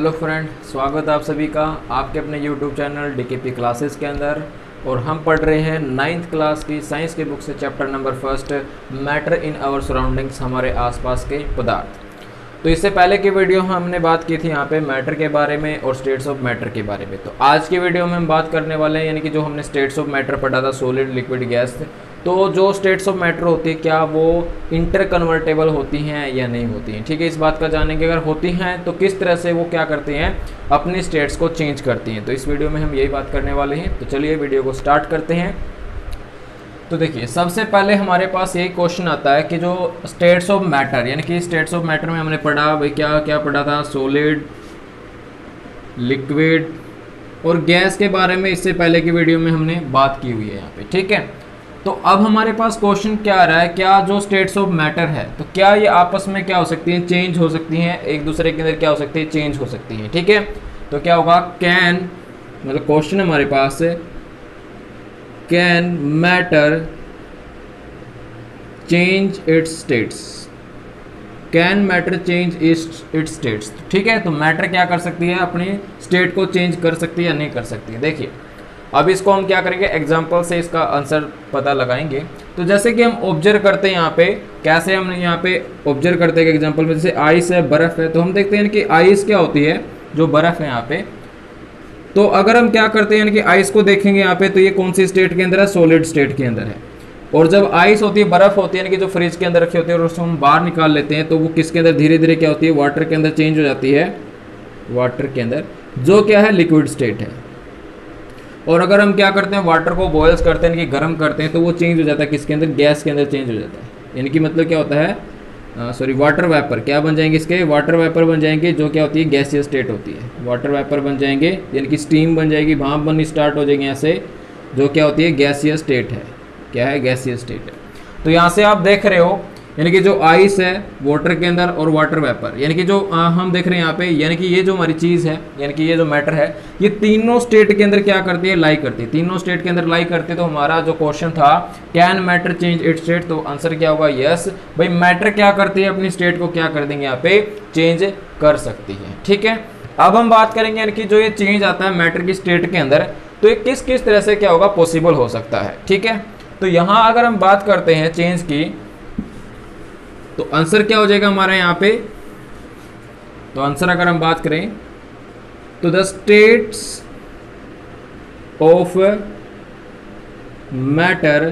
Hello friend, स्वागत है आप सभी का आपके अपने YouTube channel D DKP classes के अंदर। और हम पढ़ रहे हैं नाइन्थ क्लास की साइंस की बुक से chapter number first matter in our surroundings हमारे आसपास के पदार्थ। तो इससे पहले की वीडियो में हमने बात की थी यहाँ पे मैटर के बारे में और स्टेट्स ऑफ़ मैटर के बारे में। तो आज की वीडियो में हम बात करने वाले हैं, यानी कि जो हमने स्टेट्स ऑफ़ मैटर पढ़ा था सॉलिड लिक्विड गैस तो जो स्टेट्स ऑफ़ मैटर होती है, क्या वो इंटर कन्वर्टेबल होती हैं या नहीं होती हैं? ठीक है, इस बात का जानेंगे, अगर होती हैं तो किस तरह से वो क्या करती हैं? अपनी स्टेट्स को चेंज करती हैं। तो इस वीडियो में हम यही बात करने वाले हैं। तो चलिए वीडियो को स्टार्ट करते हैं। तो देखिए, सबसे पहले हमारे पास यही क्वेश्चन आता है कि जो स्टेट्स ऑफ़ मैटर यानी कि स्टेट्स ऑफ़ मैटर में हमने पढ़ा, भाई क्या क्या पढ़ा था? सोलिड लिक्विड और गैस के बारे में इससे पहले की वीडियो में हमने बात की हुई है यहाँ पे। ठीक है? तो अब हमारे पास क्वेश्चन क्या आ रहा है? क्या जो स्टेट्स ऑफ़ मैटर है तो क्या ये आपस में क्या हो सकती हैं? चेंज हो सकती हैं, एक दूसरे के अंदर क्या हो सकती है? चेंज हो सकती हैं, ठीक है? तो क्या होगा? कैन मतलब क्वेश्चन हमारे पास can matter change its states can matter change its states ठीक है? तो मैटर क्या कर सकती है? अपनी स्टेट को चेंज कर सकती है या नहीं कर सकती है? देखिए अब इसको हम क्या करेंगे? एग्ज़ाम्पल से इसका आंसर पता लगाएँगे। तो जैसे कि हम ऑब्ज़र्व करते हैं यहाँ पे, कैसे हम यहाँ पे ऑब्ज़र्व करते हैं एग्ज़ाम्पल में जैसे आइस है, बर्फ़ है तो हम देखते हैं कि आइस क्या होती है, जो बर्फ़ है यहाँ पे। तो अगर हम क्या करते हैं यानी कि आइस को देखेंगे यहाँ पे तो ये कौन सी स्टेट के अंदर है? सॉलिड स्टेट के अंदर है। और जब आइस होती है, बर्फ़ होती है, यानी कि जो फ्रिज के अंदर रखी होती है, और उसको हम बाहर निकाल लेते हैं तो वो किसके अंदर? धीरे धीरे क्या होती है? वाटर के अंदर चेंज हो जाती है। वाटर के अंदर। जो क्या है? लिक्विड स्टेट है। और अगर हम क्या करते हैं वाटर को बॉयल्स करते हैं कि गर्म करते हैं तो वो चेंज हो जाता है, किसके अंदर? गैस के अंदर चेंज हो जाता है। यानी कि मतलब क्या होता है सॉरी वाटर वेपर क्या बन जाएँगे इसके? वाटर वेपर बन जाएँगे, जो क्या होती है गैसियस स्टेट होती है। वाटर वेपर बन जाएँगे, यानी कि स्टीम बन जाएगी, भाप बननी स्टार्ट हो जाएगी यहाँ से, जो क्या होती है गैसियस स्टेट है। क्या है? गैसियस स्टेट है। तो यहाँ से आप देख रहे हो यानी कि जो आइस है वाटर के अंदर और वाटर वेपर यानी कि जो आ, हम देख रहे हैं यहाँ पे यानी कि ये जो हमारी चीज़ है यानी कि ये जो मैटर है ये तीनों स्टेट के अंदर क्या करती है? लाई करती है। तीनों स्टेट के अंदर लाई करती है तो हमारा जो क्वेश्चन था can matter change it state तो आंसर क्या होगा? यस भाई मैटर क्या करती है अपनी स्टेट को? क्या कर देंगे यहाँ पे? चेंज कर सकती है। ठीक है? अब हम बात करेंगे यानी कि जो ये चेंज आता है मैटर की स्टेट के अंदर तो ये किस किस तरह से क्या होगा? पॉसिबल हो सकता है। ठीक है? तो यहाँ अगर हम बात करते हैं चेंज की तो आंसर क्या हो जाएगा हमारा यहाँ पे? तो आंसर अगर हम बात करें तो the states of matter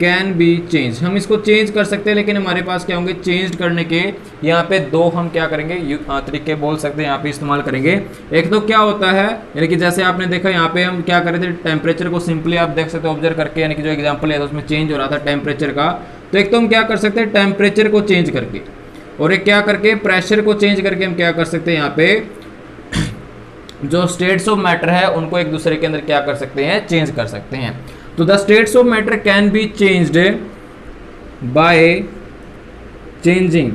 can be change हम इसको चेंज कर सकते हैं, लेकिन हमारे पास क्या होंगे? चेंज करने के यहाँ पे दो हम क्या करेंगे? तरीके बोल सकते हैं, यहाँ पे इस्तेमाल करेंगे। एक तो क्या होता है, यानी कि जैसे आपने देखा, यहाँ पे हम क्या कर रहे थे? टेम्परेचर को सिंपली आप देख सकते हो ऑब्ज़र्व करके, यानी कि जो एग्ज़ाम्पल है उसमें चेंज हो रहा था टेम्परेचर का। तो एक तो हम क्या कर सकते हैं टेम्परेचर को चेंज करके। और एक क्या करके प्रेशर को चेंज करके हम क्या कर सकते हैं यहाँ पे? जो स्टेट्स ऑफ़ मैटर है, उनको एक दूसरे के अंदर क्या कर सकते हैं चेंज कर सकते हैं। तो the states of matter can be changed by changing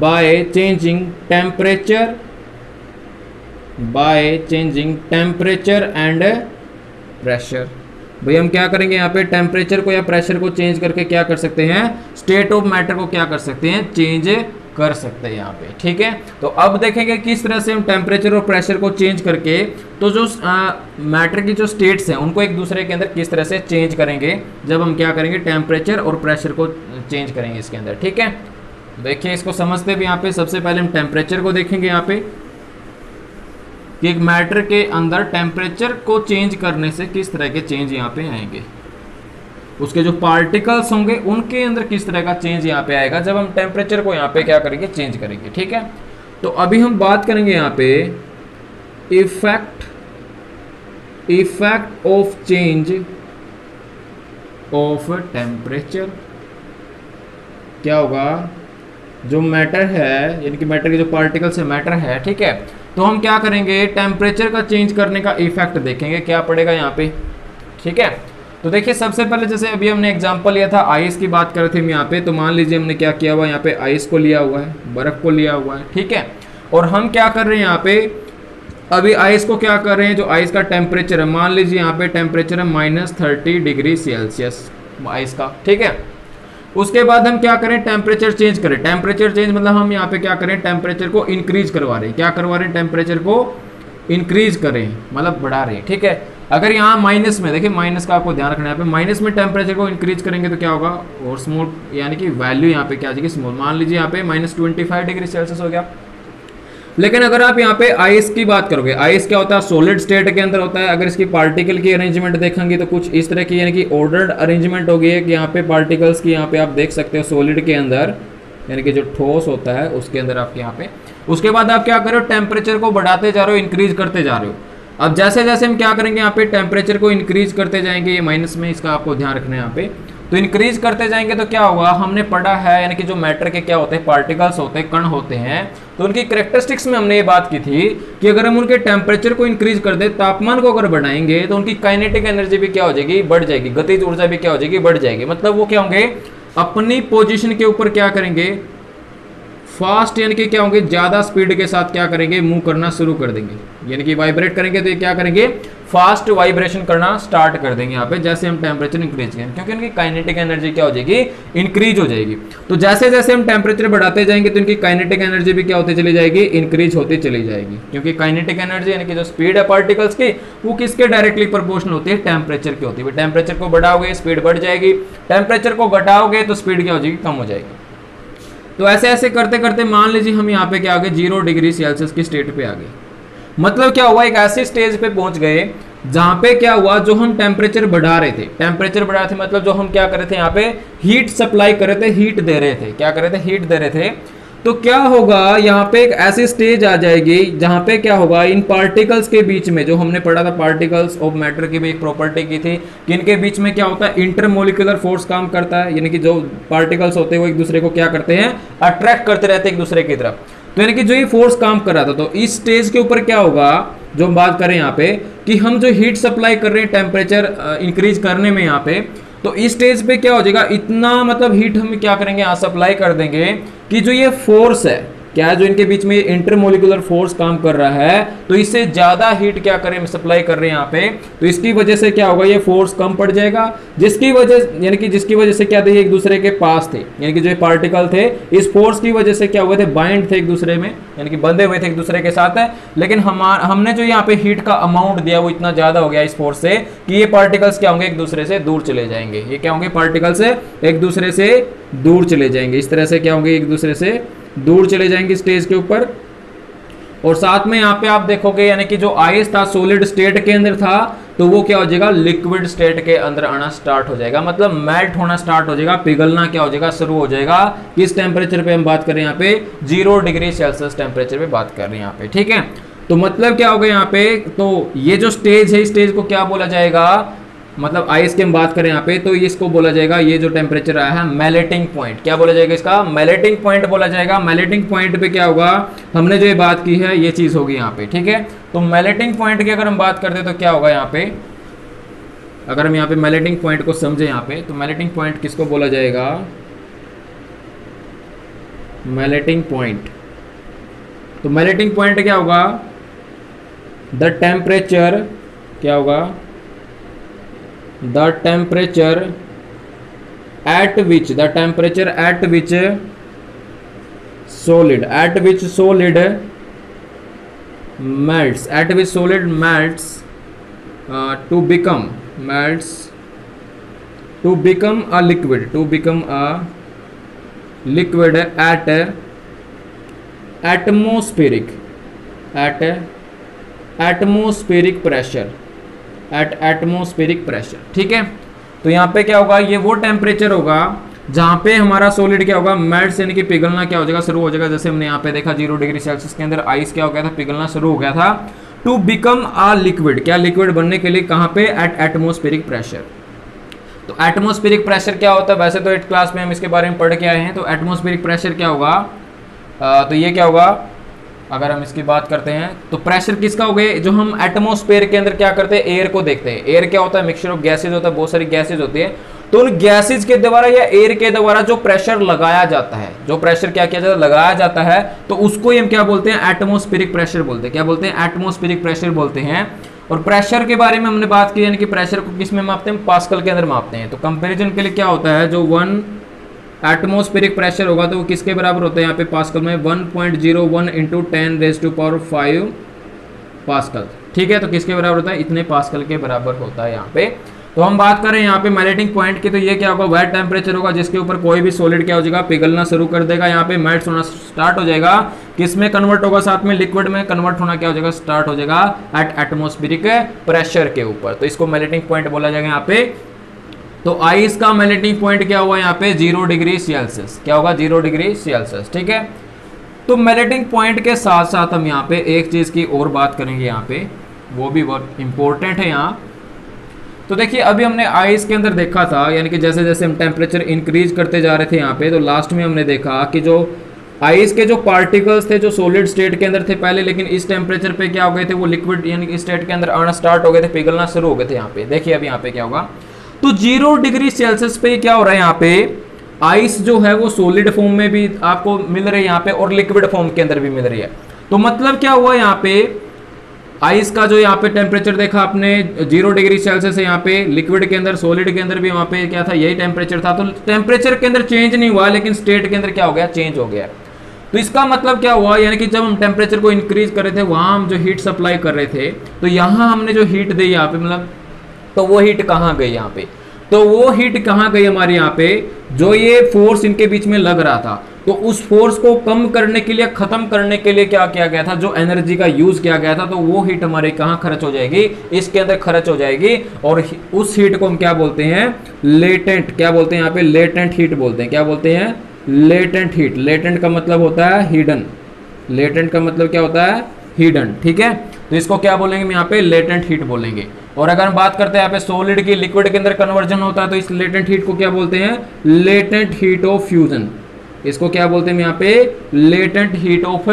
by changing temperature by changing temperature and pressure भाई हम क्या करेंगे यहाँ पे टेम्परेचर को या प्रेशर को चेंज करके क्या कर सकते हैं? स्टेट ऑफ़ मैटर को क्या कर सकते हैं? चेंज कर सकते हैं यहाँ पे, ठीक है? तो अब देखेंगे किस तरह से हम टेम्परेचर और प्रेशर को चेंज करके तो जो मैटर की जो स्टेट्स हैं, उनको एक दूसरे के अंदर किस तरह से चेंज करेंगे? जब हम क्या करेंगे? टेम्परेचर और प्रेशर को चेंज करेंगे इसके अंदर, ठीक है? देखिए इसको समझते भी यहाँ पे, सबसे पहले हम टेम्परेचर को देखेंगे यहाँ पे। कि मैटर के अंदर टेम्परेचर को चेंज करने से किस तरह के चेंज यहाँ पे आएँगे। उसके जो पार्टिकल्स होंगे, उनके अंदर किस तरह का चेंज यहाँ पे आएगा, जब हम टेम्परेचर को यहाँ पे क्या करेंगे चेंज करेंगे, ठीक है? तो अभी हम बात करेंगे यहाँ पे effect effect of change of temperature क्या होगा? जो मैटर है, यानी कि मैटर के जो पार्टिकल्स है मैटर है, ठीक है? तो हम क्या करेंगे? टेम्परेचर का चेंज करने का इफ़ेक्ट देखेंगे। क्या पड़ेगा यहाँ पे? ठीक है? तो देखिए, सबसे पहले जैसे अभी हमने एग्ज़ाम्पल लिया था आइस की बात कर रहे थे हम यहाँ पे तो मान लीजिए हमने क्या किया हुआ यहाँ पे आइस को लिया हुआ है, बर्फ़ को लिया हुआ है, ठीक है? और हम क्या कर रहे हैं यहाँ पे? अभी आइस को क्या कर रहे हैं? जो आइस का टेम्परेचर है, मान लीजिए यहाँ पे टेम्परेचर है minus thirty degree Celsius ice का, ठीक है? उसके बाद हम क्या करें? टेम्परेचर चेंज करें। टेम्परेचर चेंज मतलब हम यहाँ पे क्या करें? टेम्परेचर को इंक्रीज करवा रहे हैं। क्या करवा रहे हैं? टेम्परेचर को इंक्रीज करें। मतलब बढ़ा रहे हैं। ठीक है? अगर यहाँ माइनस में, देखिए माइनस का आपको ध्यान रखना है। यहाँ पे माइनस में टेम्परेचर को इंक्रीज करेंगे तो क्या होगा? और स्मॉल यानी कि वैल्यू यहाँ पे क्या आ जाएगी? स्मोल मान लीजिए यहाँ पे minus twenty five degree Celsius हो गया। लेकिन अगर आप यहाँ पे आइस की बात करोगे आइस क्या होता है? सॉलिड स्टेट के अंदर होता है। अगर इसकी पार्टिकल की अरेंजमेंट देखेंगे तो कुछ इस तरह की यानी कि ऑर्डर्ड अरेंजमेंट होगी है कि यहाँ पे पार्टिकल्स की, यहाँ पे आप देख सकते हो सॉलिड के अंदर। यानी कि जो ठोस होता है, उसके अंदर आपके यहाँ पे। उसके बाद आप क्या करो टेम्परेचर को बढ़ाते जा रहे हो इंक्रीज करते जा रहे हो। अब जैसे जैसे हम क्या करेंगे, यहाँ पे टेम्परेचर को इंक्रीज करते जाएँगे, ये माइनस में इसका आपको ध्यान रखना है यहाँ पे। तो इंक्रीज करते जाएँगे तो क्या होगा? हमने पढ़ा है, यानी कि जो मैटर के क्या होते हैं? पार्टिकल्स होते हैं, कण होते हैं। तो उनकी करेक्टरिस्टिक्स में हमने ये बात की थी कि अगर हम उनके टेम्परेचर को इंक्रीज कर दे, तापमान को अगर बढ़ाएँगे तो उनकी काइनेटिक एनर्जी भी क्या हो जाएगी? बढ़ जाएगी। गतिज ऊर्जा भी क्या हो जाएगी? बढ़ जाएगी। मतलब वो क्या होंगे? अपनी पोजिशन के ऊपर क्या करेंगे? फास्ट यानी कि क्या होंगे? ज़्यादा स्पीड के साथ क्या करेंगे? मूव करना शुरू कर देंगे। यानी कि वाइब्रेट करेंगे तो ये क्या करेंगे? फास्ट वाइब्रेशन करना स्टार्ट कर देंगे यहाँ पे, जैसे हम टेम्परेचर इंक्रीज करेंगे। क्योंकि इनकी काइनेटिक एनर्जी क्या हो जाएगी? इंक्रीज हो जाएगी। तो जैसे जैसे हम टेम्परेचर बढ़ाते जाएँगे तो इनकी काइनेटिक एनर्जी भी क्या होती चली जाएगी? इंक्रीज होती चली जाएगी। क्योंकि काइनेटिक एनर्जी यानी कि जो स्पीड है पार्टिकल्स की, वो किसके डायरेक्टली प्रोपोर्शनल होती है? टेम्परेचर की होती है। टेम्परेचर को बढ़ाओगे स्पीड बढ़ जाएगी। टेम्परेचर को घटाओगे तो स्पीड क्या हो जाएगी? कम हो जाएगी। तो ऐसे ऐसे करते करते मान लीजिए हम यहाँ पे क्या आ गए? ज़ीरो डिग्री सेल्सियस की स्टेट पे आ गए। मतलब क्या हुआ? एक ऐसे स्टेज पे पहुँच गए जहाँ पे क्या हुआ? जो हम टेम्परेचर बढ़ा रहे थे। टेम्परेचर बढ़ा रहे थे मतलब जो हम क्या कर रहे थे? यहाँ पे हीट सप्लाई कर रहे थे हीट दे रहे थे। क्या कर रहे थे? हीट दे रहे थे। तो क्या होगा, यहाँ पे एक ऐसी स्टेज आ जाएगी जहाँ पे क्या होगा, इन पार्टिकल्स के बीच में, जो हमने पढ़ा था पार्टिकल्स ऑफ़ मैटर की भी एक प्रॉपर्टी की थी, कि इनके बीच में क्या होता है इंटरमोलिकुलर फोर्स काम करता है, यानी कि जो पार्टिकल्स होते हैं, वो एक दूसरे को क्या करते हैं अट्रैक्ट करते रहते एक दूसरे की तरफ़। तो यानी कि जो ये फोर्स काम कर रहा था तो इस स्टेज के ऊपर क्या होगा, जो हम बात करें यहाँ पे, कि हम जो हीट सप्लाई कर रहे हैं टेम्परेचर इंक्रीज करने में यहाँ पे तो इस स्टेज पे क्या हो जाएगा, इतना मतलब हीट हम क्या करेंगे, यहाँ सप्लाई कर देंगे कि जो ये फोर्स है क्या है जो इनके बीच में इंटरमोलिकुलर फोर्स काम कर रहा है तो इससे ज़्यादा हीट क्या करें सप्लाई कर रहे हैं यहाँ पे। तो इसकी वजह से क्या होगा, ये फोर्स कम पड़ जाएगा। जिसकी वजह, यानी कि जिसकी वजह से क्या थे, एक दूसरे के पास थे। यानी कि जो पार्टिकल थे, इस फोर्स की वजह से क्या हुए थे बाइंड थे एक दूसरे में, यानी कि बंधे हुए थे एक दूसरे के साथ। है लेकिन हमार हमने जो यहाँ पे हीट का अमाउंट दिया, वो इतना ज़्यादा हो गया इस फोर्स से, कि ये पार्टिकल्स क्या होंगे, एक दूसरे से दूर चले जाएँगे। ये क्या होंगे पार्टिकल्स एक दूसरे से दूर चले जाएँगे। इस तरह से क्या होंगे, एक दूसरे से दूर चले जाएँगे स्टेज के ऊपर। और साथ में यहाँ पे आप देखोगे, यानी कि जो आइस था सोलिड स्टेट के अंदर था तो वो क्या हो जाएगा? लिक्विड स्टेट के अंदर आना स्टार्ट हो जाएगा। मतलब मेल्ट होना स्टार्ट हो जाएगा, पिघलना क्या हो जाएगा? शुरू हो जाएगा। किस टेम्परेचर पे हम बात करें यहाँ पे? ज़ीरो डिग्री सेल्सियस टेम्परेचर पे बात कर रहे हैं यहाँ पे, ठीक है? तो मतलब क्या होगा यहाँ पे? तो ये जो स्टेज है स्टेज को क्या बोला जाएगा? मतलब आइस की हम बात करें यहाँ पे तो इसको बोला जाएगा, ये जो टेम्परेचर आया है मेलेटिंग पॉइंट क्या बोला जाएगा इसका? मेलेटिंग पॉइंट बोला जाएगा। मेलेटिंग पॉइंट पे क्या होगा? हमने जो ये बात की है, ये चीज़ होगी यहाँ पे, ठीक है? तो मेलेटिंग पॉइंट की अगर हम बात करते तो क्या होगा यहाँ पे? अगर हम यहाँ पे मेलेटिंग पॉइंट को समझे यहाँ पे तो मेलेटिंग पॉइंट किसको बोला जाएगा? मेलेटिंग पॉइंट तो मेलेटिंग पॉइंट क्या होगा? द टेम्परेचर क्या होगा? The temperature at which the temperature at which solid at which solid melts at which solid melts uh, to become melts to become a liquid to become a liquid at atmospheric at atmospheric pressure at atmospheric pressure ठीक है? तो यहाँ पे क्या होगा? ये वो temperature होगा जहाँ पे हमारा सॉलिड क्या होगा? मेल्ट यानी कि पिघलना क्या हो जाएगा? शुरू हो जाएगा। जैसे हमने यहाँ पे देखा ज़ीरो डिग्री सेल्सियस के अंदर आइस क्या हो गया था? पिघलना शुरू हो गया था। टू बिकम आ लिक्विड क्या लिक्विड बनने के लिए कहाँ पे? एट एटमोस्फेरिक प्रेशर तो एटमोस्फेरिक प्रेशर क्या होता है? वैसे तो एट क्लास में हम इसके बारे में पढ़ के आए हैं। तो एटमोस्फेरिक प्रेशर क्या होगा? आ, तो ये क्या होगा? अगर हम इसकी बात करते हैं तो प्रेशर किसका हो गए जो हम एटमोस्फेयर के अंदर क्या करते हैं? एयर को देखते हैं। एयर क्या होता है? मिक्सचर ऑफ़ गैसेज होता है, बहुत सारी गैसेज होती है। तो उन गैसेज के द्वारा या एयर के द्वारा जो प्रेशर लगाया जाता है, जो प्रेशर क्या किया जाता है? लगाया जाता है तो उसको हम क्या बोलते हैं? एटमोस्फेरिक प्रेशर बोलते हैं। क्या बोलते हैं? एटमोस्फेरिक प्रेशर बोलते हैं। और प्रेशर के बारे में हमने बात की, यानी कि प्रेशर को किसमें मापते हैं? पास्कल के अंदर मापते हैं। तो कंपेरिजन के लिए क्या होता है? जो वन एटमोस्फेरिक प्रेशर होगा तो वो किसके बराबर होता है? यहाँ पे पास्कल में 1.01 point zero one into ten raise to power five pascal ठीक है तो किसके बराबर होता है? इतने पास्कल के बराबर होता है यहाँ पे। तो हम बात करें यहाँ पे मेल्टिंग पॉइंट की तो ये क्या होगा? वेट टेम्परेचर होगा, जिसके ऊपर कोई भी सॉलिड क्या हो जाएगा? पिघलना शुरू कर देगा। यहाँ पे मेल्ट होना स्टार्ट हो जाएगा। किसमें कन्वर्ट होगा साथ में? लिक्विड में कन्वर्ट होना क्या हो जाएगा? स्टार्ट हो जाएगा एट एटमोस्फेरिक प्रेशर के ऊपर। तो इसको मेल्टिंग पॉइंट बोला जाएगा यहाँ पे। तो आइस का मेल्टिंग पॉइंट क्या हुआ यहाँ पे? ज़ीरो डिग्री सेल्सियस क्या होगा? ज़ीरो डिग्री सेल्सियस ठीक है? तो मेल्टिंग पॉइंट के साथ साथ हम यहाँ पे एक चीज़ की और बात करेंगे यहाँ पे। वो भी बहुत इंपॉर्टेंट है यहाँ। तो देखिए, अभी हमने आइस के अंदर देखा था, यानी कि जैसे जैसे हम टेम्परेचर इंक्रीज करते जा रहे थे यहाँ पे तो लास्ट में हमने देखा कि जो आइस के जो पार्टिकल्स थे, जो सॉलिड स्टेट के अंदर थे पहले, लेकिन इस टेम्परेचर पे क्या हो गए थे? वो लिक्विड यानी कि स्टेट के अंदर आना स्टार्ट हो गए थे, पिघलना शुरू हो गए थे यहाँ पे। देखिए अभी यहाँ पे क्या होगा। तो ज़ीरो डिग्री सेल्सियस पे क्या हो रहा है यहाँ पे? आइस जो है वो सॉलिड फॉर्म में भी आपको मिल रही है यहाँ पे और लिक्विड फॉर्म के अंदर भी मिल रही है। तो मतलब क्या हुआ यहाँ पे? आइस का जो यहाँ पे टेम्परेचर देखा आपने, ज़ीरो डिग्री सेल्सियस है यहाँ पे लिक्विड के अंदर सॉलिड के अंदर भी वहाँ पे क्या था? यही टेम्परेचर था। तो टेम्परेचर के अंदर चेंज नहीं हुआ, लेकिन स्टेट के अंदर क्या हो गया? चेंज हो गया। तो इसका मतलब क्या हुआ? यानी कि जब हम टेम्परेचर को इंक्रीज कर रहे थे, वहाँ हम जो हीट सप्लाई कर रहे थे तो यहाँ हमने जो हीट दी यहाँ पे मतलब तो वो हीट कहाँ गई यहाँ पे? तो वो हीट कहाँ गई हमारे यहाँ पे? जो ये फोर्स इनके बीच में लग रहा था। तो उस फोर्स को कम करने के लिए, खत्म करने के लिए क्या किया गया था? जो एनर्जी का यूज़ किया गया था तो वो हीट हमारे कहाँ खर्च हो जाएगी? इसके अंदर खर्च हो जाएगी और उस हीट को हम क्या बोलते हैं? लेटेंट क्या बोलते हैं यहाँ पे? लेटेंट हीट बोलते हैं। क्या बोलते हैं? लेटेंट हीट लेटेंट का मतलब होता है हिडन लेटेंट का मतलब क्या होता है? हिडन ठीक है? तो इसको क्या बोलेंगे हम यहाँ पे? लेटेंट हीट बोलेंगे। और अगर हम बात करते हैं यहाँ पे सॉलिड की लिक्विड के अंदर कन्वर्जन होता है तो इस लेटेंट हीट को क्या बोलते हैं? लेटेंट हीट ऑफ़ फ्यूजन इसको क्या बोलते हैं यहाँ पे? लेटेंट हीट ऑफ़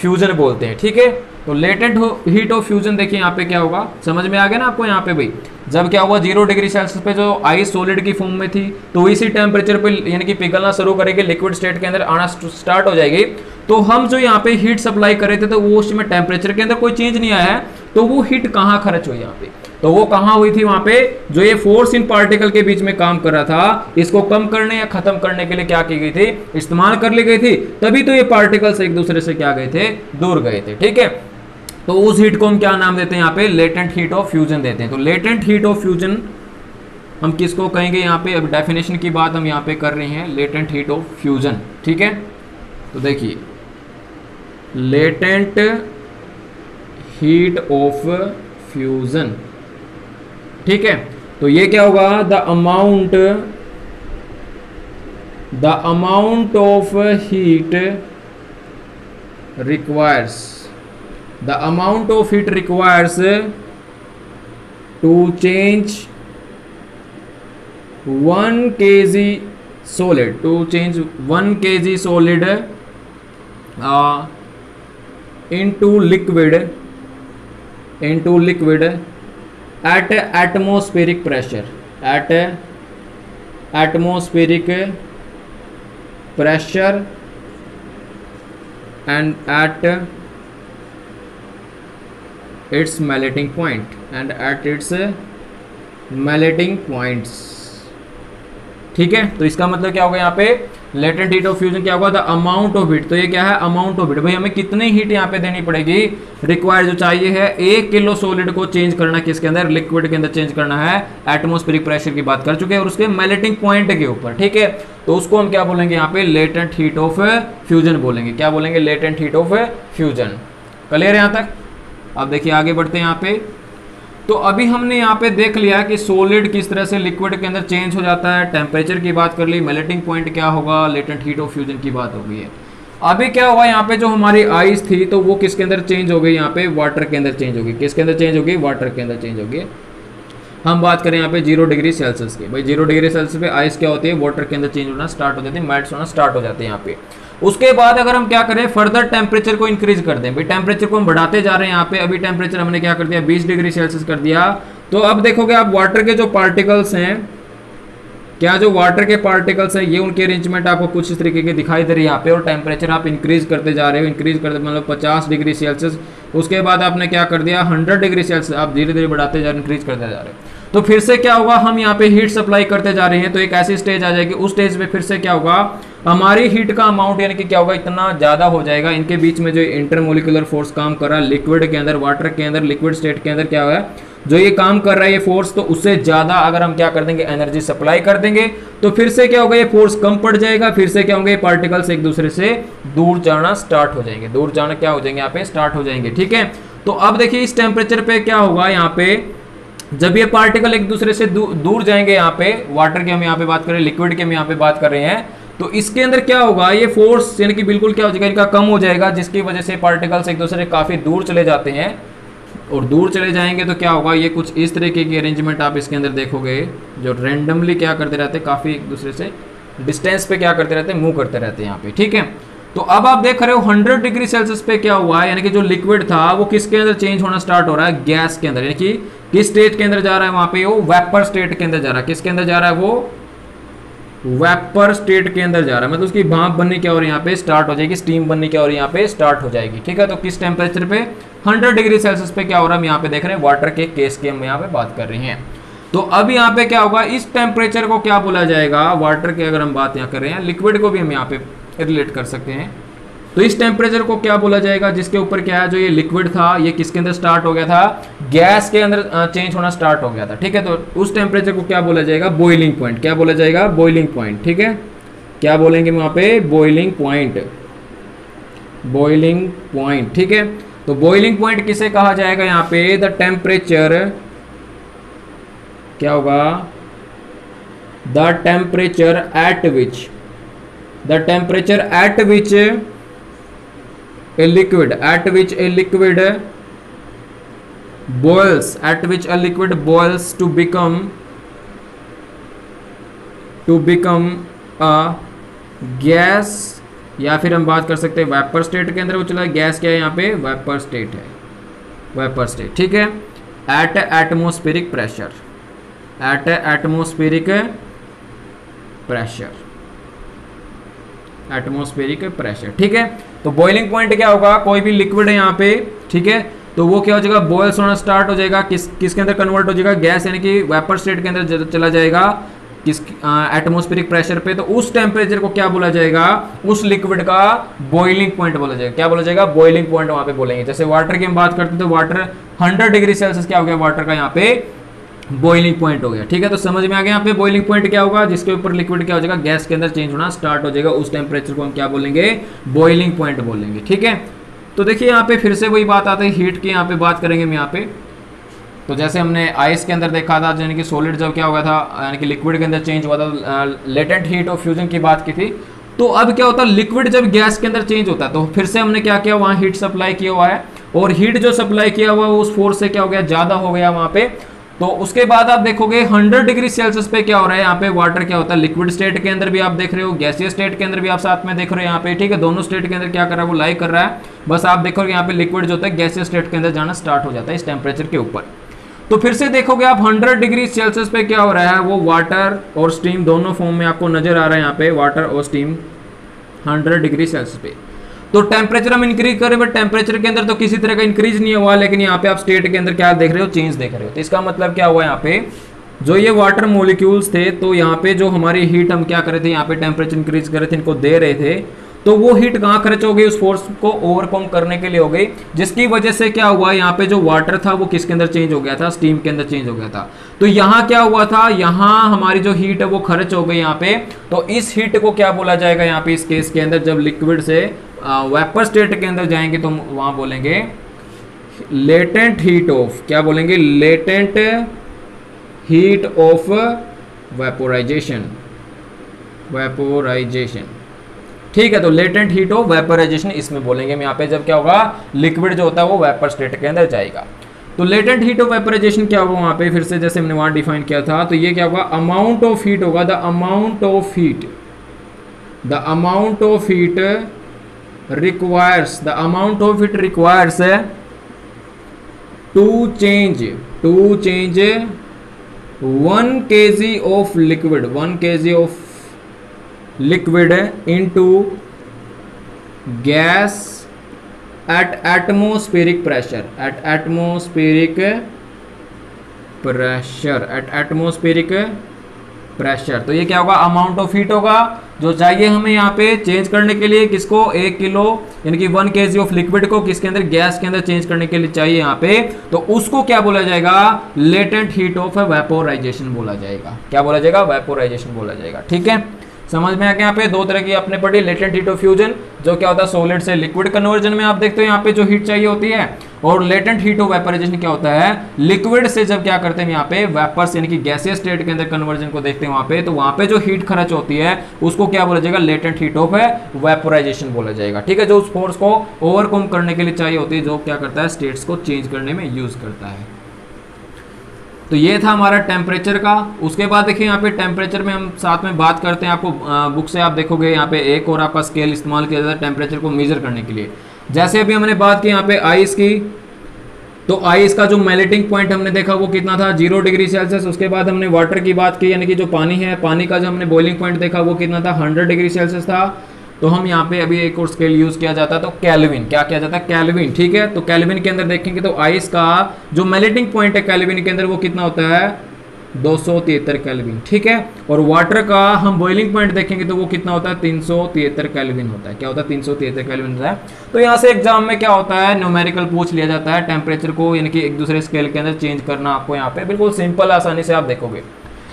फ्यूजन बोलते हैं, ठीक है? तो लेटेंट हीट ऑफ़ फ्यूजन देखिए यहाँ पे क्या होगा? समझ में आ गया ना आपको यहाँ पे भाई? जब क्या हुआ? ज़ीरो डिग्री सेल्सियस पे जो आइस सॉलिड की फॉर्म में थी तो इसी टेम्परेचर पे, यानी कि पिघलना शुरू करेगी लिक्विड स्टेट के अंदर आना स्टार्ट हो जाएगी। तो हम जो यहाँ पे हीट सप्लाई कर रहे थे तो वो उसमें टेम्परेचर के अंदर कोई चेंज नहीं आया है तो वो हीट कहाँ खर्च हुई यहाँ पे? तो वो कहाँ हुई थी वहाँ पे? जो ये फोर्स इन पार्टिकल के बीच में काम कर रहा था, इसको कम करने या खत्म करने के लिए क्या की गई थी? इस्तेमाल कर ली गई थी। तभी तो ये पार्टिकल्स एक दूसरे से क्या गए थे? दूर गए थे, ठीक है? तो उस हीट को हम क्या नाम देते हैं यहाँ पे? लेटेंट हीट ऑफ़ फ्यूजन देते हैं। तो लेटेंट हीट ऑफ़ फ्यूजन हम किसको कहेंगे यहाँ पे? अब डेफिनेशन की बात हम यहाँ पे कर रहे हैं। लेटेंट हीट ऑफ़ फ्यूजन ठीक है? तो देखिए लेटेंट हीट ऑफ़ फ्यूजन ठीक है? तो ये क्या होगा? The amount the amount of heat requires the amount of heat requires to change one K G solid to change 1 kg solid uh, into liquid into liquid at atmospheric pressure at atmospheric pressure and at its melting point and at its melting points ठीक है? तो इसका मतलब क्या होगा यहाँ पे? Latent heat of fusion क्या होगा द अमाउंट ऑफ़ हीट तो ये क्या है? अमाउंट ऑफ़ हीट भाई, हमें कितनी हीट यहाँ पे देनी पड़ेगी? रिक्वायर जो चाहिए है, एक किलो सोलिड को चेंज करना किसके अंदर? लिक्विड के अंदर चेंज करना है. एटमोस्फेरिक प्रेशर की बात कर चुके हैं और उसके मेलेटिंग पॉइंट के ऊपर, ठीक है? तो उसको हम क्या बोलेंगे यहाँ पे? लेटेंट हीट ऑफ़ फ्यूजन बोलेंगे। क्या बोलेंगे? Latent heat of fusion clear यहाँ तक? अब देखिए, आगे बढ़ते हैं यहाँ पे। तो अभी हमने यहाँ पे देख लिया कि सोलिड किस तरह से लिक्विड के अंदर चेंज हो जाता है टेम्परेचर की बात कर ली मेलेटिंग पॉइंट क्या होगा लेटेंट हीट ऑफ़ फ्यूजन की बात हो गई है। अभी क्या हुआ यहाँ पे जो हमारी आइस थी तो वो किसके अंदर चेंज हो गई यहाँ पे? वाटर के अंदर चेंज हो गई। किसके अंदर चेंज हो गई? वाटर के अंदर चेंज होगी हम बात करें यहाँ पे ज़ीरो डिग्री सेल्सियस की। भाई ज़ीरो डिग्री सेल्सियस पे आइस क्या होती है? वाटर के अंदर चेंज होना स्टार्ट हो जाती है मेल्ट होना स्टार्ट हो जाते हैं यहाँ पे। उसके बाद अगर हम क्या करें फर्दर टेम्परेचर को इंक्रीज कर दें। भाई टेम्परेचर को हम बढ़ाते जा रहे हैं यहाँ पे। अभी टेम्परेचर हमने क्या कर दिया? 20 डिग्री सेल्सियस कर दिया। तो अब देखोगे आप वाटर के जो पार्टिकल्स हैं, क्या जो वाटर के पार्टिकल्स हैं, ये उनकी अरेंजमेंट आपको कुछ इस तरीके के दिखाई दे रही है। यहाँ पे और टेम्परेचर आप इंक्रीज करते जा रहे हो। इंक्रीज करते मतलब 50 डिग्री सेल्सियस उसके बाद आपने क्या कर दिया? 100 डिग्री सेल्सियस आप धीरे धीरे बढ़ाते जा रहे इंक्रीज करते जा रहे हो। तो फिर से क्या होगा? हम यहाँ पे हीट सप्लाई करते जा रहे हैं। तो एक ऐसी स्टेज आ जाएगी। उस स्टेज पे फिर से क्या होगा? हमारी हीट का अमाउंट यानी कि क्या होगा? इतना ज़्यादा हो जाएगा। इनके बीच में जो इंटरमोलिकुलर फोर्स काम कर रहा है लिक्विड के अंदर वाटर के अंदर लिक्विड स्टेट के अंदर क्या होगा? जो ये काम कर रहा है ये फोर्स तो उससे ज़्यादा अगर हम क्या कर देंगे? एनर्जी सप्लाई कर देंगे। तो फिर से क्या होगा? ये फोर्स कम पड़ जाएगा। फिर से क्या होंगे? ये पार्टिकल्स एक दूसरे से दूर जाना स्टार्ट हो जाएँगे। दूर जाना क्या हो जाएँगे? यहाँ पे स्टार्ट हो जाएँगे। ठीक है? तो अब देखिए इस टेम्परेचर पे क्या होगा? यहाँ पे जब ये पार्टिकल एक दूसरे से दूर जाएँगे यहाँ पे वाटर की हम यहाँ पे बात कर रहे हैं लिक्विड की हम यहाँ पे बात कर रहे हैं तो इसके अंदर क्या होगा? ये फोर्स यानी कि बिल्कुल क्या हो जाएगा? इनका कम हो जाएगा, जिसकी वजह से पार्टिकल्स एक दूसरे काफ़ी दूर चले जाते हैं। और दूर चले जाएँगे तो क्या होगा? ये कुछ इस तरीके की अरेंजमेंट आप इसके अंदर देखोगे, जो रेंडमली क्या करते रहते हैं काफ़ी एक दूसरे से डिस्टेंस पे क्या करते रहते हैं मूव करते रहते हैं यहाँ पे, ठीक है? तो अब आप देख रहे हो 100 डिग्री सेल्सियस पे क्या हुआ? है यानी कि जो लिक्विड था, वो किसके अंदर चेंज होना स्टार्ट हो रहा है? गैस के अंदर। यानी कि किस स्टेट के अंदर जा रहा है वहाँ पे? वो वेपर स्टेट के अंदर जा रहा है। किसके अंदर जा रहा है? वो वेपर स्टेट के अंदर जा रहा है। मतलब उसकी भाप बनने की और यहाँ पे स्टार्ट हो जाएगी स्टीम बनने की और यहाँ पे स्टार्ट हो जाएगी। ठीक है तो किस टेम्परेचर पे? 100 डिग्री सेल्सियस पे क्या हो रहा है? हम यहाँ पे देख रहे हैं वाटर के केस की हम यहाँ पे बात कर रहे हैं। तो अब यहाँ पे क्या होगा? इस टेम्परेचर को क्या बोला जाएगा? वाटर की अगर हम बात यहाँ कर रहे हैं लिक्विड को भी हम यहाँ पे रिलेट कर सकते हैं। तो इस टेम्परेचर को क्या बोला जाएगा? जिसके ऊपर क्या है? जो ये लिक्विड था, ये किसके अंदर स्टार्ट हो गया था? गैस के अंदर चेंज होना स्टार्ट हो गया था। ठीक है? तो उस टेम्परेचर को क्या बोला जाएगा? बॉइलिंग पॉइंट क्या बोला जाएगा? बॉइलिंग पॉइंट ठीक है? क्या बोलेंगे वहाँ पे? बॉइलिंग पॉइंट बॉइलिंग पॉइंट ठीक है? तो बॉइलिंग पॉइंट किसे कहा जाएगा यहाँ पे? द टेम्परेचर क्या होगा? The temperature at which the temperature at which a liquid. At which a liquid boils. At which a liquid boils to become to become a gas. या फिर हम बात कर सकते हैं वेपर स्टेट के अंदर, वो चला गैस क्या है यहाँ पे? वेपर स्टेट है। वेपर स्टेट ठीक है? At atmospheric pressure at atmospheric pressure atmospheric pressure ठीक है? तो बॉइलिंग पॉइंट क्या होगा? कोई भी लिक्विड है यहाँ पे, ठीक है? तो वो क्या हो जाएगा? बॉयल्स होना स्टार्ट हो जाएगा। किस, किसके अंदर कन्वर्ट हो जाएगा? गैस यानी कि वेपर स्टेट के अंदर चला जाएगा। किस एटमोस्फेरिक प्रेशर पे। तो उस टेम्परेचर को क्या बोला जाएगा? उस लिक्विड का बॉइलिंग पॉइंट बोला जाएगा। क्या बोला जाएगा? बॉइलिंग पॉइंट वहाँ पे बोलेंगे। जैसे वाटर की हम बात करते हैं तो वाटर 100 डिग्री सेल्सियस क्या हो गया? वाटर का यहाँ पे बॉइलिंग पॉइंट हो गया। ठीक है तो समझ में आ गया यहाँ पे बॉइलिंग पॉइंट क्या होगा? जिसके ऊपर लिक्विड क्या हो जाएगा? गैस के अंदर चेंज होना स्टार्ट हो जाएगा। उस टेम्परेचर को हम क्या बोलेंगे? बॉइलिंग पॉइंट बोलेंगे। ठीक है? तो देखिए यहाँ पे फिर से वही बात आती है हीट की यहाँ पे बात करेंगे हम यहाँ पे। तो जैसे हमने आइस के अंदर देखा था, यानी कि सॉलिड जब क्या हुआ था, यानी कि लिक्विड के अंदर चेंज हुआ था लेटेंट हीट ऑफ़ फ्यूजन की बात की थी। तो अब क्या होता है लिक्विड जब गैस के अंदर चेंज होता है तो फिर से हमने क्या किया, वहाँ हीट सप्लाई किया हुआ है। और हीट जो सप्लाई किया हुआ है, उस फोर्स से क्या हो गया, ज़्यादा हो गया वहाँ पे। तो उसके बाद आप देखोगे 100 डिग्री सेल्सियस पे क्या हो रहा है, यहाँ पे वाटर क्या होता है? लिक्विड स्टेट के अंदर भी आप देख रहे हो गैसीय स्टेट के अंदर भी आप साथ में देख रहे हो यहाँ पे, ठीक है? दोनों स्टेट के अंदर क्या कर रहा है, वो लाई कर रहा है। बस आप देखोगे यहाँ पे लिक्विड जो होता है गैसीय स्टेट के अंदर जाना स्टार्ट हो जाता है इस टेम्परेचर के ऊपर। तो फिर से देखोगे आप 100 डिग्री सेल्सियस पे क्या हो रहा है, वो वाटर और स्टीम दोनों फॉर्म में आपको नज़र आ रहा है यहाँ पे वाटर और स्टीम 100 डिग्री सेल्सियस पे। तो टेम्परेचर हम इंक्रीज करें बट टेम्परेचर के अंदर तो किसी तरह का इंक्रीज नहीं हुआ, लेकिन यहाँ पे आप स्टेट के अंदर क्या देख रहे हो? चेंज देख रहे हो। तो इसका मतलब क्या हुआ यहाँ पे? जो ये वाटर मोलिक्यूल्स थे तो यहाँ पे जो हमारी हीट हम क्या कर रहे थे? यहाँ पे टेम्परेचर इंक्रीज कर रहे थे, इनको दे रहे थे। तो वो हीट कहाँ खर्च हो गई? उस फोर्स को ओवरकम करने के लिए हो गई, जिसकी वजह से क्या हुआ? यहाँ पे जो वाटर था, वो किसके अंदर चेंज हो गया था? स्टीम के अंदर चेंज हो गया था। तो यहाँ क्या हुआ था? यहाँ हमारी जो हीट है, वो खर्च हो गई यहाँ पे। तो इस हीट को क्या बोला जाएगा यहाँ पे? इस केस के अंदर जब लिक्विड से वेपर स्टेट के अंदर जाएँगे तो वहाँ बोलेंगे लेटेंट हीट ऑफ़ क्या बोलेंगे? Latent heat of vaporisation vaporisation ठीक है तो लेटेंट हीट ऑफ़ वेपराइजेशन इसमें बोलेंगे हम यहाँ पे, जब क्या होगा लिक्विड जो होता है वो वेपर स्टेट के अंदर जाएगा। तो लेटेंट हीट ऑफ़ वेपोराइजेशन क्या होगा वहाँ पे? फिर से जैसे हमने वहाँ डिफाइन किया था तो ये क्या होगा? अमाउंट ऑफ़ हीट होगा the amount of heat the amount of heat requires, the amount of it requires to change to change 1 kg of liquid 1 kg of liquid into gas at atmospheric pressure at atmospheric pressure at atmospheric pressure तो ये क्या होगा? Amount of heat होगा, जो चाहिए हमें यहाँ पे चेंज करने के लिए किसको? एक किलो यानी कि वन के ऑफ़ लिक्विड को किसके अंदर? गैस के अंदर चेंज करने के लिए चाहिए यहाँ पे। तो उसको क्या बोला जाएगा? लेटेंट हीट ऑफ़ वेपोराइजेशन बोला जाएगा। क्या बोला जाएगा? वेपोराइजेशन बोला जाएगा। ठीक है? समझ में आ गया यहाँ पे? दो तरह की अपने पढ़ी लेटेंट हीट ऑफ़ फ्यूजन जो क्या होता है सोलिड से लिक्विड कन्वर्जन में आप देखते हो यहाँ पे जो हीट चाहिए होती है। और लेटेंट हीट ऑफ़ वेपराइजेशन क्या होता है? लिक्विड से जब क्या करते हैं यहाँ पे वेपर्स यानी कि गैसियस स्टेट के अंदर कन्वर्जन को देखते हैं वहाँ पे तो वहाँ पे जो हीट खर्च होती है, उसको क्या बोला जाएगा? लेटेंट हीट ऑफ़ वेपोराइजेशन बोला जाएगा। ठीक है, जो उस फोर्स को ओवरकम करने के लिए चाहिए होती है, जो क्या करता है? स्टेट्स को चेंज करने में यूज़ करता है। तो ये था हमारा टेम्परेचर का। उसके बाद देखिए यहाँ पे टेम्परेचर में हम साथ में बात करते हैं आपको बुक से आप देखोगे यहाँ पे एक और आपका स्केल इस्तेमाल किया जाता है टेम्परेचर को मेजर करने के लिए। जैसे अभी हमने बात की यहाँ पे आइस की तो आइस का जो मेलेटिंग पॉइंट हमने देखा वो कितना था? ज़ीरो डिग्री सेल्सियस उसके बाद हमने वाटर की बात की, यानी कि जो पानी है, पानी का जो हमने बॉइलिंग पॉइंट देखा वो कितना था? हंड्रेड डिग्री सेल्सियस था। तो हम यहाँ पे अभी एक और स्केल यूज़ किया जाता है तो कैलविन क्या किया जाता है? कैलविन ठीक है? तो कैलविन के अंदर देखेंगे तो आइस का जो मेलेटिंग पॉइंट है कैलविन के अंदर वो कितना होता है? दो सौ तिहत्तर कैलविन ठीक है? और वाटर का हम बॉइलिंग पॉइंट देखेंगे तो वो कितना होता है? तीन सौ तिहत्तर कैलविन होता है। क्या होता है? तीन सौ तिहत्तर कैलविन होता है। तो यहाँ से एग्ज़ाम में क्या होता है? न्यूमेरिकल पूछ लिया जाता है। टेम्परेचर को यानी कि एक दूसरे स्केल के अंदर चेंज करना आपको यहाँ पे बिल्कुल सिंपल आसानी से आप देखोगे।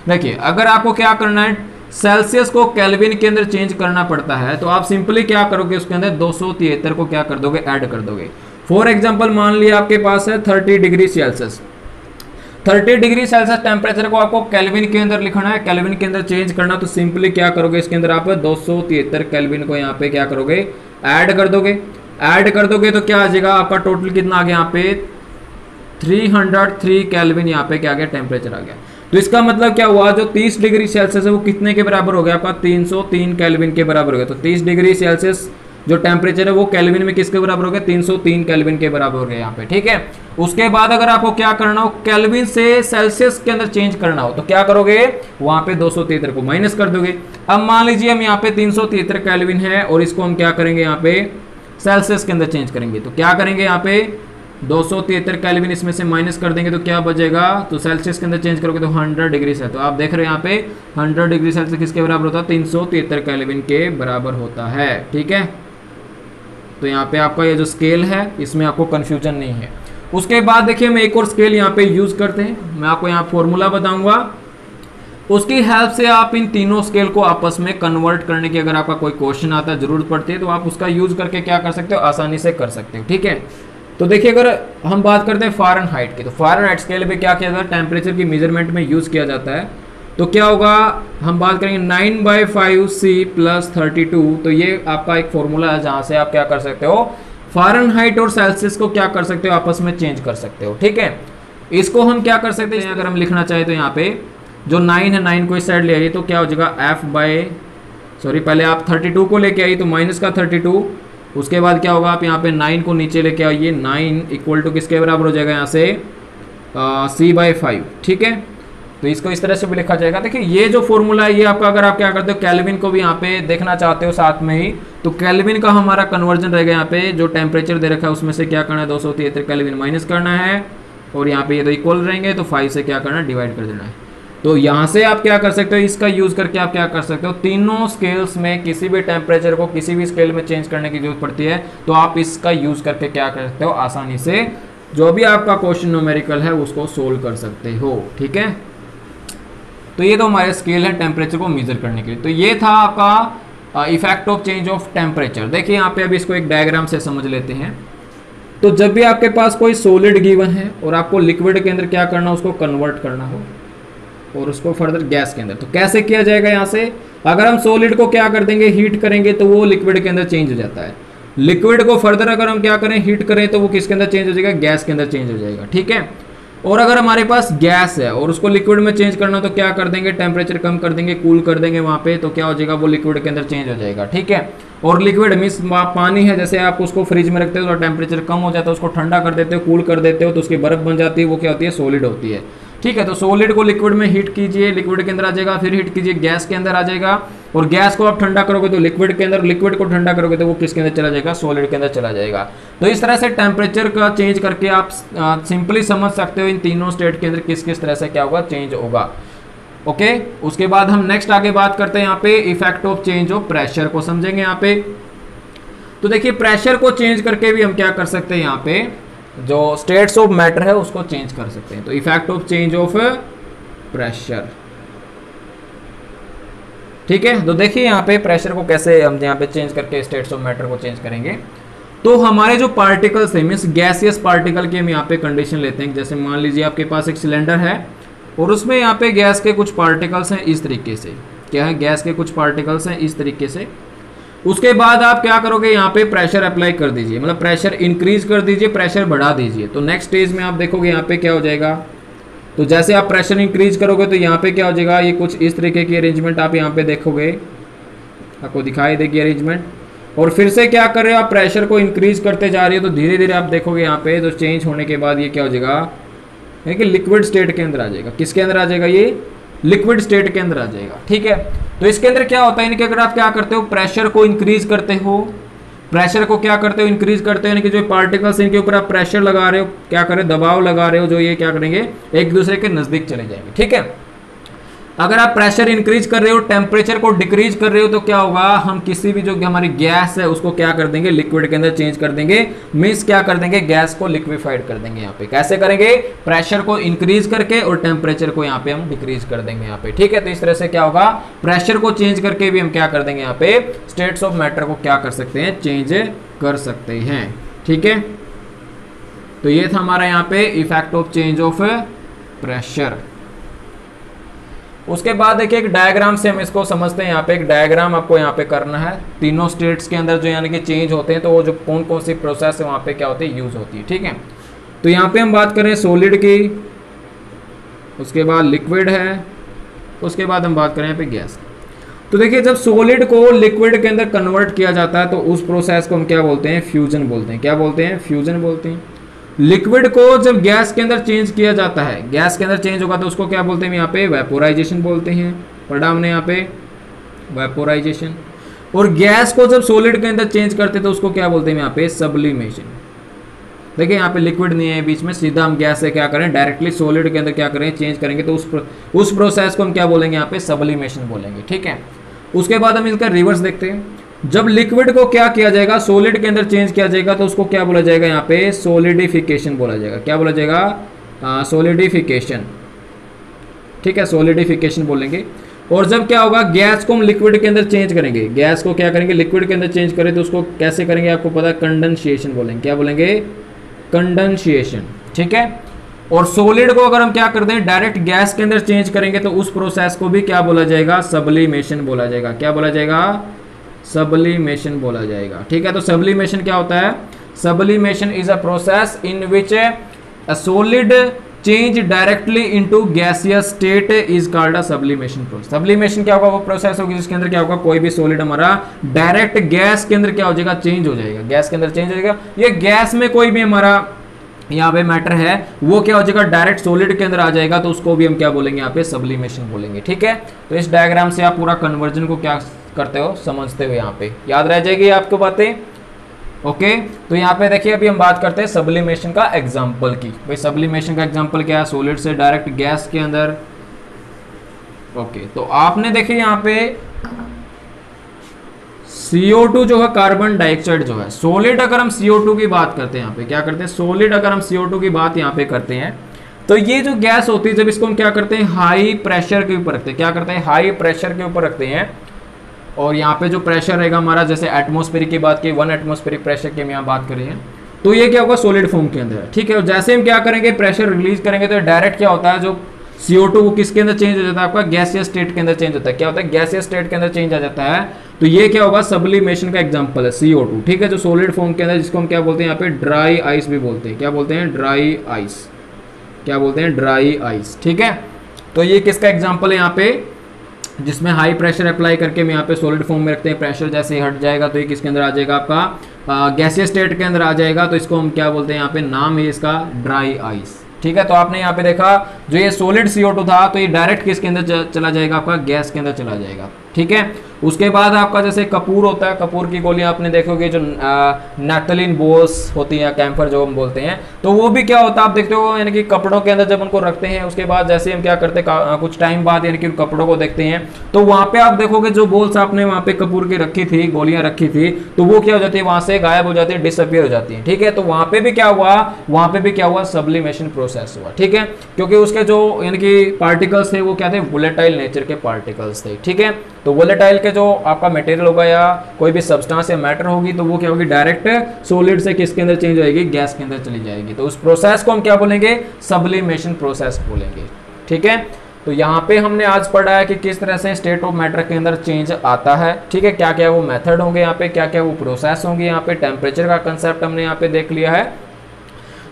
देखिए, अगर आपको क्या करना है? सेल्सियस को कैलविन के अंदर चेंज करना पड़ता है तो आप सिंपली क्या करोगे उसके अंदर? दो सौ तिहत्तर को क्या कर दोगे? ऐड कर दोगे। फॉर एग्ज़ाम्पल मान लिया आपके पास है thirty degree Celsius. 30 degree Celsius temperature को आपको कैलविन के अंदर लिखना है, कैलविन के अंदर चेंज करना तो सिंपली क्या करोगे इसके अंदर आप? दो सौ कैलविन को यहाँ पे क्या करोगे? ऐड कर दोगे। ऐड कर दोगे तो क्या आ जाएगा? आपका टोटल कितना आ गया यहाँ पे? 303 कैलविन यहाँ पे क्या आ गया? टेम्परेचर आ गया। तो इसका मतलब क्या हुआ? जो 30 डिग्री सेल्सियस है, वो कितने के बराबर हो गया? आपका 303 कैलविन के बराबर हो गया। तो 30 डिग्री सेल्सियस जो टेम्परेचर है, वो कैलविन में किसके बराबर हो गया? 303 कैलविन के बराबर हो गया यहाँ पे, ठीक है? उसके बाद अगर आपको क्या करना हो कैलविन से सेल्सियस के अंदर चेंज करना हो तो क्या करोगे? वहाँ पे दो को माइनस कर दोगे। अब मान लीजिए हम यहाँ पे तीन कैलविन है और इसको हम क्या करेंगे यहाँ पे? सेल्सियस के अंदर चेंज करेंगे। तो क्या करेंगे यहाँ पे? दो सौ तिहत्तर कैलविन इसमें से माइनस कर देंगे तो क्या बचेगा? तो सेल्सियस के अंदर चेंज करोगे तो 100 डिग्री से तो आप देख रहे हैं यहाँ पे 100 डिग्री सेल्सियस किसके बराबर होता है? तीन सौ तिहत्तर कैलविन के बराबर होता है। ठीक है? तो यहाँ पे आपका ये जो स्केल है, इसमें आपको कन्फ्यूज़न नहीं है। उसके बाद देखिए हम एक और स्केल यहाँ पे यूज़ करते हैं। मैं आपको यहाँ फॉर्मूला बताऊँगा। उसकी हेल्प से आप इन तीनों स्केल को आपस में कन्वर्ट करने की अगर आपका कोई क्वेश्चन आता है ज़रूरत पड़ती है तो आप उसका यूज़ करके क्या कर सकते हो? आसानी से कर सकते हो। ठीक है? तो देखिए, अगर हम बात करते हैं फॉरन हाइट की तो फॉरन हाइट स्केल पे क्या किया जाता है? टेम्परेचर की मेज़रमेंट में यूज़ किया जाता है। तो क्या होगा? हम बात करेंगे nine by five C plus thirty two तो ये आपका एक फॉर्मूला है जहाँ से आप क्या कर सकते हो? फॉरन हाइट और सेल्सियस को क्या कर सकते हो? आपस में चेंज कर सकते हो, ठीक है? इसको हम क्या कर सकते हैं? अगर हम लिखना चाहें तो यहाँ पे, जो नाइन है नाइन को इस साइड ले आइए तो क्या हो जाएगा? एफ़ बाय सॉरी पहले आप थर्टी टू को लेके आइए तो माइनस का थर्टी टू उसके बाद क्या होगा, आप यहाँ पे नाइन को नीचे लेके आइए नाइन इक्वल टू किसके बराबर हो जाएगा यहाँ से? सी बाई फाइव ठीक है? तो इसको इस तरह से भी लिखा जाएगा। देखिए, ये जो फॉर्मूला है, ये आपका अगर आप क्या करते हो कैलविन को भी यहाँ पे देखना चाहते हो साथ में ही तो कैलविन का हमारा कन्वर्जन रहेगा यहाँ पे, जो टेम्परेचर दे रखा है, उसमें से क्या करना है? दो सौ तिहत्तर माइनस करना है, और यहाँ पे ये तो इक्वल रहेंगे तो फाइव से क्या करना है? डिवाइड कर देना है। तो यहाँ से आप क्या कर सकते हो, इसका यूज़ करके आप क्या कर सकते हो, तीनों स्केल्स में किसी भी टेम्परेचर को किसी भी स्केल में चेंज करने की ज़रूरत पड़ती है तो आप इसका यूज़ करके क्या कर सकते हो, आसानी से जो भी आपका क्वेश्चन न्यूमेरिकल है, उसको सोल्व कर सकते हो, ठीक है? तो ये तो हमारे स्केल है टेम्परेचर को मेजर करने के लिए। तो ये था आपका effect of change of temperature देखिए यहाँ पे अभी इसको एक डायग्राम से समझ लेते हैं। तो जब भी आपके पास कोई सॉलिड गिवन है और आपको लिक्विड के अंदर क्या करना उसको कन्वर्ट करना हो और उसको फर्दर गैस के अंदर। तो कैसे किया जाएगा यहाँ से? अगर हम सॉलिड को क्या कर देंगे? हीट करेंगे तो वो लिक्विड के अंदर चेंज हो जाता है। लिक्विड को फर्दर अगर हम क्या करें? हीट करें तो वो किसके अंदर चेंज हो जाएगा? गैस के अंदर चेंज हो जाएगा, ठीक है? और अगर हमारे पास गैस है और उसको लिक्विड में चेंज करना तो क्या कर देंगे? टेम्परेचर कम कर देंगे कूल कर देंगे वहाँ पे तो क्या हो जाएगा? वो लिक्विड के अंदर चेंज हो जाएगा, ठीक है? और लिक्विड मीन्स पानी है, जैसे आप उसको फ्रिज में रखते हो तो टेम्परेचर कम हो जाता है, उसको ठंडा कर देते हो कूल कर देते हो तो उसकी बर्फ़ बन जाती है, वो क्या होती है? सॉलिड होती है। ठीक है तो सॉलिड को लिक्विड में हीट कीजिए लिक्विड के अंदर आ जाएगा, फिर हीट कीजिए गैस के अंदर आ जाएगा, और गैस को आप ठंडा करोगे तो लिक्विड के अंदर लिक्विड को ठंडा करोगे तो वो किसके अंदर चला जाएगा? सॉलिड के अंदर चला जाएगा। तो इस तरह से टेम्परेचर का चेंज करके आप सिंपली समझ सकते हो इन तीनों स्टेट के अंदर किस किस तरह से क्या होगा चेंज होगा। ओके उसके बाद हम नेक्स्ट आगे बात करते हैं यहाँ पे effect of change of pressure को समझेंगे यहाँ पे। तो देखिए प्रेशर को चेंज करके भी हम क्या कर सकते हैं यहाँ पे? जो स्टेट्स ऑफ़ मैटर है, उसको चेंज कर सकते हैं। तो effect of change of pressure ठीक है? तो देखिए यहाँ पे प्रेशर को कैसे हम यहाँ पे चेंज करके स्टेट्स ऑफ़ मैटर को चेंज करेंगे। तो हमारे जो पार्टिकल्स है मीन्स गैसियस पार्टिकल की हम यहाँ पे कंडीशन लेते हैं। जैसे मान लीजिए आपके पास एक सिलेंडर है, और उसमें यहाँ पे गैस के कुछ पार्टिकल्स हैं इस तरीके से। क्या है? गैस के कुछ पार्टिकल्स हैं इस तरीके से। उसके बाद आप क्या करोगे, यहाँ पे प्रेशर अप्लाई कर दीजिए। मतलब प्रेशर इंक्रीज कर दीजिए प्रेशर बढ़ा दीजिए। तो नेक्स्ट स्टेज में आप देखोगे, यहाँ पे क्या हो जाएगा? तो जैसे आप प्रेशर इंक्रीज करोगे तो यहाँ पे क्या हो जाएगा? ये कुछ इस तरीके की अरेंजमेंट आप यहाँ पे देखोगे। आपको दिखाई देगी अरेंजमेंट और फिर से क्या कर रहे हो आप? प्रेशर को इंक्रीज करते जा रहे हो तो धीरे धीरे आप देखोगे यहाँ पे तो चेंज होने के बाद ये क्या हो जाएगा? यानी कि लिक्विड स्टेट के अंदर आ जाएगा। किसके अंदर आ जाएगा ये? लिक्विड स्टेट के अंदर आ जाएगा। ठीक है? तो इसके अंदर क्या होता है? इनके अगर आप क्या करते हो? प्रेशर को इंक्रीज करते हो। प्रेशर को क्या करते हो? इंक्रीज करते हो। यानी कि जो पार्टिकल्स इनके ऊपर आप प्रेशर लगा रहे हो, क्या करें दबाव लगा रहे हो, जो ये क्या करेंगे? एक दूसरे के नज़दीक चले जाएँगे। ठीक है? अगर आप प्रेशर इंक्रीज कर रहे हो टेम्परेचर को डिक्रीज कर रहे हो तो क्या होगा? हम किसी भी जो हमारी गैस है, उसको क्या कर देंगे? लिक्विड के अंदर चेंज कर देंगे। मीन्स क्या कर देंगे? गैस को लिक्विफाइड कर देंगे यहाँ पे। कैसे करेंगे? प्रेशर को इंक्रीज करके और टेम्परेचर को यहाँ पे हम डिक्रीज कर देंगे यहाँ पे। ठीक है तो इस तरह से क्या होगा? प्रेशर को चेंज करके भी हम क्या कर देंगे यहाँ पे? स्टेट्स ऑफ़ मैटर को क्या कर सकते हैं? चेंज कर सकते हैं। ठीक है? तो ये था हमारा यहाँ पे effect of change of pressure उसके बाद देखिए एक डायग्राम से हम इसको समझते हैं। यहाँ पे एक डायग्राम आपको यहाँ पे करना है। तीनों स्टेट्स के अंदर जो यानी कि चेंज होते हैं तो वो जो कौन कौन सी प्रोसेस है वहाँ पे क्या होती है यूज़ होती है, ठीक है? तो यहाँ पे हम बात करें सॉलिड की। उसके बाद लिक्विड है। उसके बाद हम बात करें यहाँ पे गैस तो देखिए, जब सॉलिड को लिक्विड के अंदर कन्वर्ट किया जाता है तो उस प्रोसेस को हम क्या बोलते हैं? फ्यूजन बोलते हैं। क्या बोलते हैं? फ्यूजन बोलते हैं। लिक्विड को जब गैस के अंदर चेंज किया जाता है गैस के अंदर चेंज होगा तो उसको क्या बोलते हैं यहाँ पे? वेपोराइजेशन बोलते हैं। पढ़ा हमने यहाँ पे वेपोराइजेशन और गैस को जब सॉलिड के अंदर चेंज करते तो उसको क्या बोलते हैं यहाँ पे? सब्लिमेशन देखिए यहाँ पे लिक्विड नहीं है बीच में सीधा हम गैस से क्या करें? डायरेक्टली सॉलिड के अंदर क्या करें? चेंज करेंगे तो उस प्र, उस प्रोसेस को हम क्या बोलेंगे यहाँ पे? सब्लिमेशन बोलेंगे। ठीक है? उसके बाद हम इसका रिवर्स देखते हैं। जब लिक्विड को क्या किया जाएगा? सोलिड के अंदर चेंज किया जाएगा तो उसको क्या बोला जाएगा यहाँ पे? सोलिडिफिकेशन बोला जाएगा। क्या बोला जाएगा? सोलिडिफिकेशन ठीक है सोलिडिफिकेशन बोलेंगे और जब क्या होगा? गैस को हम लिक्विड के अंदर चेंज करेंगे। गैस को क्या करेंगे? लिक्विड के अंदर चेंज करें तो उसको कैसे करेंगे? आपको पता है कंडेंशिएशन बोलेंगे। क्या बोलेंगे? कंडेंशिएशन ठीक है? और सोलिड को अगर हम क्या कर दें? डायरेक्ट गैस के अंदर चेंज करेंगे तो उस प्रोसेस को भी क्या बोला जाएगा? सब्लिमेशन बोला जाएगा। क्या बोला जाएगा? सब्लिमेशन बोला जाएगा। ठीक है तो सब्लिमेशन क्या होता है? Sublimation is a process in which a solid change directly into gaseous state is called a sublimation process sublimation क्या होगा? वो प्रोसेस होगी जिसके अंदर क्या होगा? कोई भी सोलिड हमारा डायरेक्ट गैस के अंदर क्या हो जाएगा? चेंज हो जाएगा। गैस के अंदर चेंज हो जाएगा। ये गैस में कोई भी हमारा यहाँ पे मैटर है। वो क्या हो जाएगा? डायरेक्ट सोलिड के अंदर आ जाएगा तो उसको भी हम क्या बोलेंगे? यहाँ पे सब्लिमेशन बोलेंगे, ठीक है? तो इस डायग्राम से आप पूरा कन्वर्जन को क्या करते हो? समझते हो यहाँ पे। याद रह जाएगी आपको बातें? ओके तो यहाँ पे देखिए, अभी हम बात करते हैं सब्लिमेशन का एग्ज़ाम्पल की। भाई सब्लिमेशन का एग्ज़ाम्पल क्या है? सोलिड से डायरेक्ट गैस के अंदर। ओके तो आपने देखिए यहाँ पे CO2 जो है कार्बन डाइऑक्साइड जो है। सोलिड अगर हम CO2 की बात करते हैं यहाँ पे, क्या करते हैं? सोलिड अगर हम CO2 की बात यहाँ पे करते हैं तो ये जो गैस होती है, जब इसको हम क्या करते हैं? हाई प्रेशर के ऊपर रखते हैं। क्या करते हैं? हाई प्रेशर के ऊपर रखते हैं। और यहाँ पे जो प्रेशर रहेगा हमारा, जैसे एटमोस्फेरिक की बात की वन एटमोस्फेरिक प्रेशर की हम यहाँ बात कर तो ये क्या होगा? सॉलिड फॉर्म के अंदर ठीक है, और जैसे हम क्या करेंगे? प्रेशर रिलीज़ करेंगे तो डायरेक्ट क्या होता है? जो CO2 वो किसके अंदर चेंज हो जाता है? आपका गैसियस स्टेट के अंदर चेंज होता है। क्या होता है? गैसियस स्टेट के अंदर चेंज आ जाता है। तो ये क्या होगा? सब्लिमेशन का एग्जांपल है, CO2 ठीक है, जो सॉलिड फॉर्म के अंदर, जिसको हम क्या बोलते हैं? यहाँ पे ड्राई आइस भी बोलते हैं। क्या बोलते हैं? ड्राई आइस क्या बोलते हैं? ड्राई आइस ठीक है? तो ये किसका एग्ज़ाम्पल है यहाँ पे? जिसमें हाई प्रेशर अप्लाई करके हम यहाँ पे सॉलिड फॉर्म में रखते हैं। प्रेशर जैसे हट जाएगा तो ये किसके अंदर आ जाएगा? आपका गैसियस स्टेट के अंदर आ जाएगा। तो इसको हम क्या बोलते हैं? यहाँ पे नाम है इसका ड्राई आइस ठीक है तो आपने यहाँ पे देखा, जो ये सोलिड CO2 था तो ये डायरेक्ट किसके अंदर चला जाएगा, आपका गैस के अंदर चला जाएगा। ठीक है? उसके बाद आपका जैसे कपूर होता है, कपूर की गोलियाँ आपने देखोगे जो नैथलिन बोस होती है कैंफर जो हम बोलते हैं। तो वो भी क्या होता है, आप देखते हो, यानी कि कपड़ों के अंदर जब उनको रखते हैं, उसके बाद जैसे हम क्या करते हैं कुछ टाइम बाद यानी कि उन कपड़ों को देखते हैं तो वहाँ पे आप देखोगे जो बोल्स आपने वहाँ पे कपूर की रखी थी, गोलियाँ रखी थी तो वो क्या हो जाती है, वहाँ से गायब हो जाती है डिसअपियर हो जाती है, ठीक है? तो वहाँ पे भी क्या हुआ, वहाँ पे भी क्या हुआ सब्लिमेशन प्रोसेस हुआ, ठीक है? क्योंकि उसके जो यानी कि पार्टिकल्स थे, वो क्या थे वोलेटाइल नेचर के पार्टिकल्स थे, ठीक है? तो वोलेटाइल के जो आपका मटेरियल होगा या कोई भी सब्सटेंस या मैटर होगी तो वो क्या होगी? डायरेक्ट सोलिड से किसके अंदर चेंज होगी गैस के अंदर चली जाएगी। तो उस प्रोसेस को हम क्या बोलेंगे? सबलिमेशन प्रोसेस बोलेंगे। ठीक है? तो यहाँ पे हमने आज पढ़ा है कि किस तरह से स्टेट ऑफ़ मैटर के अंदर चेंज आता है। ठीक है? क्या क्या वो मेथड होंगे यहाँ पे? क्या क्या वो प्रोसेस होंगे यहाँ पे? टेम्परेचर का कंसेप्ट हमने यहाँ पे देख लिया है।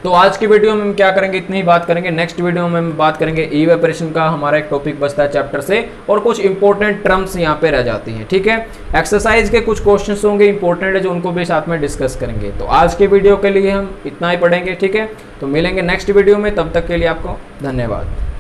तो आज की वीडियो में हम क्या करेंगे, इतनी ही बात करेंगे। नेक्स्ट वीडियो में हम बात करेंगे ई वेपरेशन का, हमारा एक टॉपिक बचता है चैप्टर से, और कुछ इंपॉर्टेंट टर्म्स यहाँ पे रह जाती हैं, ठीक है? एक्सरसाइज के कुछ क्वेश्चन होंगे इंपॉर्टेंट है, जो उनको भी साथ में डिस्कस करेंगे। तो आज के वीडियो के लिए हम इतना ही पढ़ेंगे, ठीक है? तो मिलेंगे नेक्स्ट वीडियो में, तब तक के लिए आपको धन्यवाद।